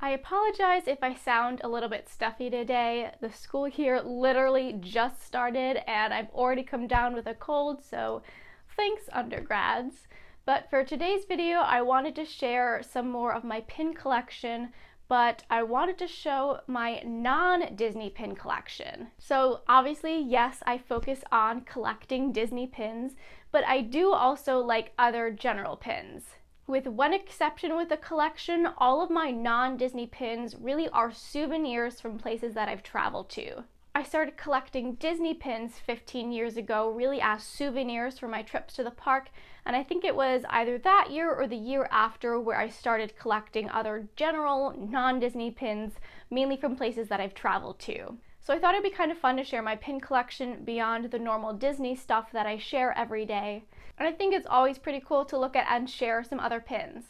I apologize if I sound a little bit stuffy today. The school year literally just started and I've already come down with a cold, so thanks undergrads. But for today's video, I wanted to share some more of my pin collection but I wanted to show my non-Disney pin collection. So obviously, yes, I focus on collecting Disney pins, but I do also like other general pins. With one exception with the collection, all of my non-Disney pins really are souvenirs from places that I've traveled to. I started collecting Disney pins 15 years ago, really as souvenirs for my trips to the park, and I think it was either that year or the year after where I started collecting other general non Disney pins, mainly from places that I've traveled to. So I thought it'd be kind of fun to share my pin collection beyond the normal Disney stuff that I share every day. And I think it's always pretty cool to look at and share some other pins.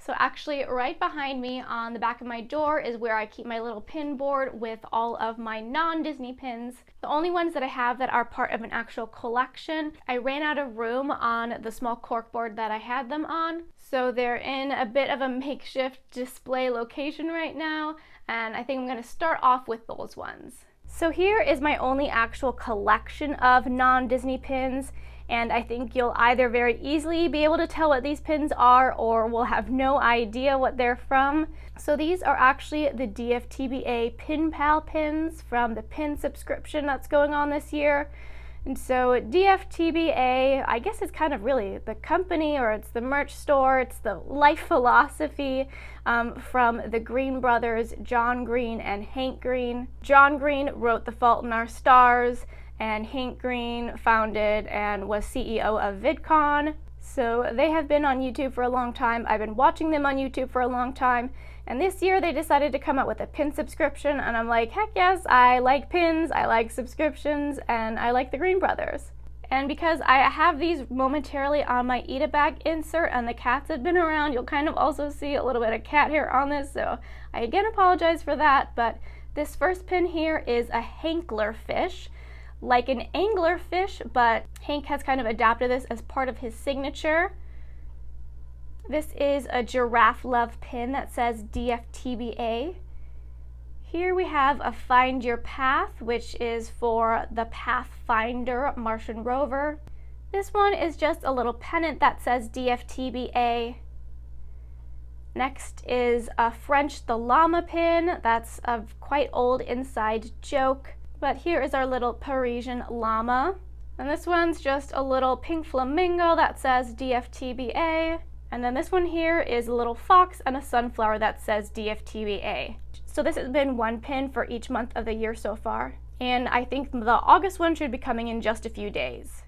So actually right behind me on the back of my door is where I keep my little pin board with all of my non-Disney pins. The only ones that I have that are part of an actual collection, I ran out of room on the small cork board that I had them on. So they're in a bit of a makeshift display location right now, and I think I'm gonna start off with those ones. So here is my only actual collection of non-Disney pins and I think you'll either very easily be able to tell what these pins are or will have no idea what they're from. So these are actually the DFTBA Pin Pal pins from the pin subscription that's going on this year. And so DFTBA, I guess it's kind of really the company or it's the merch store, it's the life philosophy um, from the Green brothers, John Green and Hank Green. John Green wrote The Fault in Our Stars, and Hank Green founded and was CEO of VidCon. So they have been on YouTube for a long time. I've been watching them on YouTube for a long time. And this year they decided to come out with a pin subscription. And I'm like, heck yes, I like pins, I like subscriptions, and I like the Green Brothers. And because I have these momentarily on my Ita bag insert and the cats have been around, you'll kind of also see a little bit of cat hair on this. So I again apologize for that. But this first pin here is a Hanklerfish like an angler fish, but Hank has kind of adapted this as part of his signature. This is a giraffe love pin that says DFTBA. Here we have a Find Your Path, which is for the Pathfinder Martian rover. This one is just a little pennant that says DFTBA. Next is a French the Llama pin. That's a quite old inside joke. But here is our little Parisian llama. And this one's just a little pink flamingo that says DFTBA. And then this one here is a little fox and a sunflower that says DFTBA. So this has been one pin for each month of the year so far. And I think the August one should be coming in just a few days.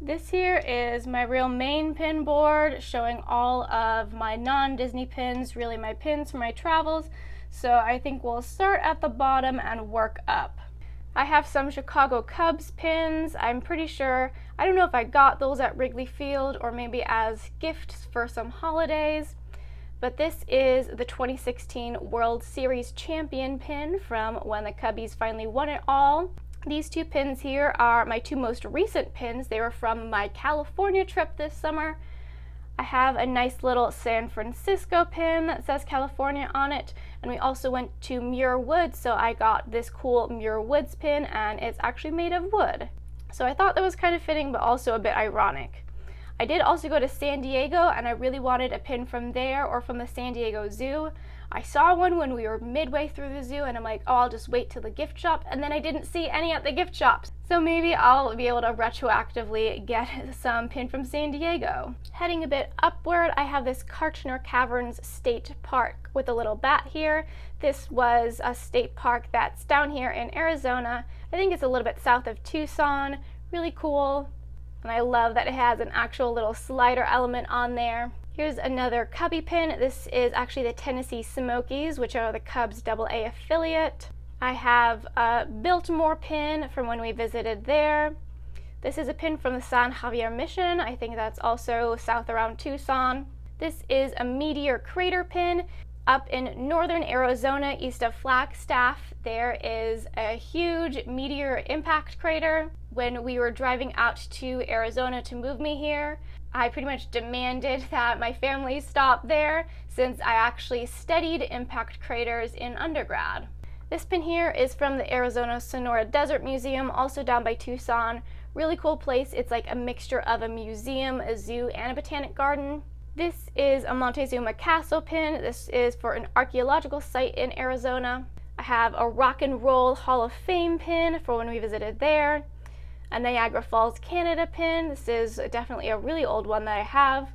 This here is my real main pin board showing all of my non-Disney pins, really my pins for my travels. So I think we'll start at the bottom and work up. I have some Chicago Cubs pins. I'm pretty sure, I don't know if I got those at Wrigley Field or maybe as gifts for some holidays. But this is the 2016 World Series champion pin from when the Cubbies finally won it all. These two pins here are my two most recent pins. They were from my California trip this summer. I have a nice little San Francisco pin that says California on it. And we also went to Muir Woods, so I got this cool Muir Woods pin and it's actually made of wood. So I thought that was kind of fitting, but also a bit ironic. I did also go to San Diego and I really wanted a pin from there or from the San Diego Zoo. I saw one when we were midway through the zoo and I'm like, oh, I'll just wait till the gift shop. And then I didn't see any at the gift shops. So maybe I'll be able to retroactively get some pin from San Diego. Heading a bit upward, I have this Kartchner Caverns State Park with a little bat here. This was a state park that's down here in Arizona. I think it's a little bit south of Tucson. Really cool. And I love that it has an actual little slider element on there. Here's another Cubby pin. This is actually the Tennessee Smokies, which are the Cubs AA affiliate. I have a Biltmore pin from when we visited there. This is a pin from the San Xavier Mission. I think that's also south around Tucson. This is a Meteor Crater pin. Up in northern Arizona, east of Flagstaff, there is a huge meteor impact crater. When we were driving out to Arizona to move me here, I pretty much demanded that my family stop there since I actually studied impact craters in undergrad. This pin here is from the Arizona Sonora Desert Museum, also down by Tucson. Really cool place. It's like a mixture of a museum, a zoo, and a botanic garden. This is a Montezuma Castle pin. This is for an archaeological site in Arizona. I have a Rock and Roll Hall of Fame pin for when we visited there. A Niagara Falls, Canada pin. This is definitely a really old one that I have.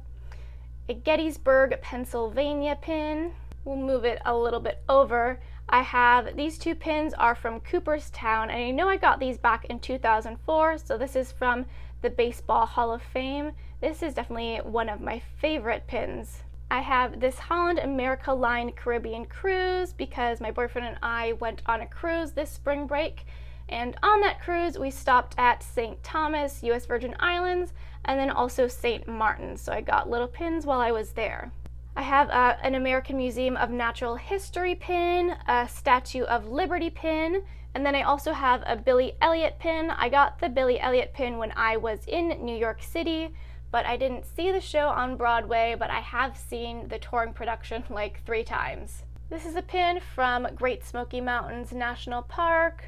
A Gettysburg, Pennsylvania pin. We'll move it a little bit over. I have these two pins are from Cooperstown, and I know I got these back in 2004. So this is from the Baseball Hall of Fame. This is definitely one of my favorite pins. I have this Holland America Line Caribbean cruise because my boyfriend and I went on a cruise this spring break. And on that cruise, we stopped at St. Thomas, US Virgin Islands, and then also St. Martin. So I got little pins while I was there. I have uh, an American Museum of Natural History pin, a Statue of Liberty pin, and then I also have a Billy Elliot pin. I got the Billy Elliot pin when I was in New York City, but I didn't see the show on Broadway, but I have seen the touring production like three times. This is a pin from Great Smoky Mountains National Park.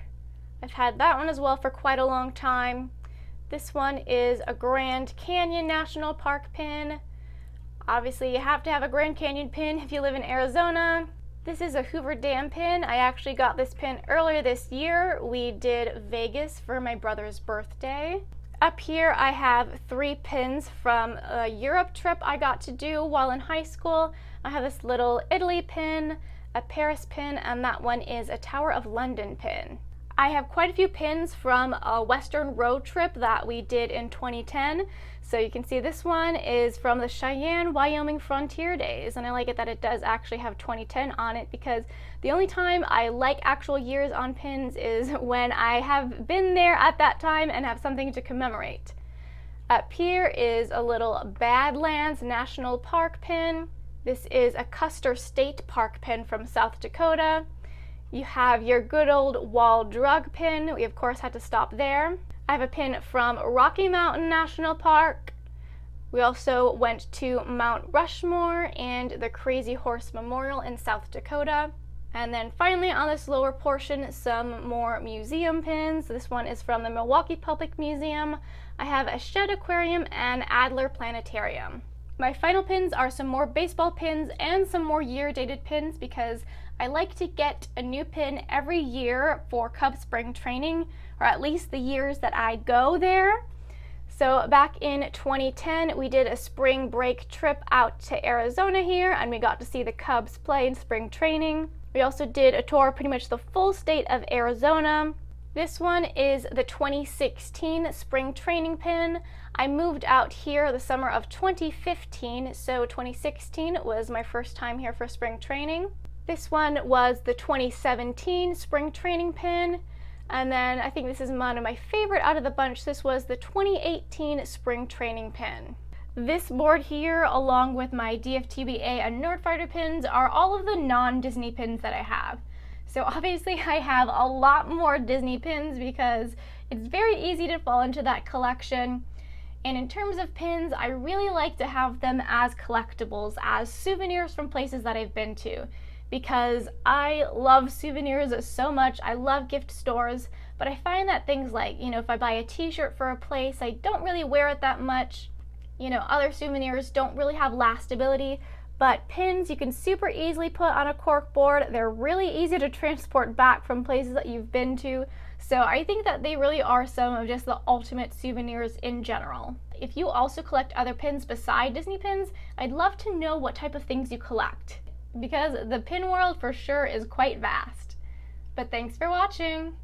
I've had that one as well for quite a long time. This one is a Grand Canyon National Park pin. Obviously, you have to have a Grand Canyon pin if you live in Arizona. This is a Hoover Dam pin. I actually got this pin earlier this year. We did Vegas for my brother's birthday. Up here I have three pins from a Europe trip I got to do while in high school. I have this little Italy pin, a Paris pin, and that one is a Tower of London pin. I have quite a few pins from a Western road trip that we did in 2010. So you can see this one is from the Cheyenne, Wyoming Frontier Days. And I like it that it does actually have 2010 on it because the only time I like actual years on pins is when I have been there at that time and have something to commemorate. Up here is a little Badlands National Park pin. This is a Custer State Park pin from South Dakota. You have your good old wall drug pin. We of course had to stop there. I have a pin from Rocky Mountain National Park. We also went to Mount Rushmore and the Crazy Horse Memorial in South Dakota. And then finally on this lower portion, some more museum pins. This one is from the Milwaukee Public Museum. I have a Shedd Aquarium and Adler Planetarium. My final pins are some more baseball pins and some more year dated pins because I like to get a new pin every year for Cub Spring training, or at least the years that I go there. So back in 2010, we did a spring break trip out to Arizona here, and we got to see the Cubs play in spring training. We also did a tour pretty much the full state of Arizona. This one is the 2016 spring training pin. I moved out here the summer of 2015, so 2016 was my first time here for spring training. This one was the 2017 spring training pin. And then I think this is one of my favorite out of the bunch. This was the 2018 spring training pin. This board here, along with my DFTBA and Nerdfighter pins, are all of the non-Disney pins that I have. So obviously I have a lot more Disney pins because it's very easy to fall into that collection. And in terms of pins, I really like to have them as collectibles, as souvenirs from places that I've been to. Because I love souvenirs so much, I love gift stores, but I find that things like, you know, if I buy a t-shirt for a place, I don't really wear it that much. You know, other souvenirs don't really have lastability, but pins you can super easily put on a cork board. They're really easy to transport back from places that you've been to. So I think that they really are some of just the ultimate souvenirs in general. If you also collect other pins beside Disney pins, I'd love to know what type of things you collect because the pin world for sure is quite vast. But thanks for watching!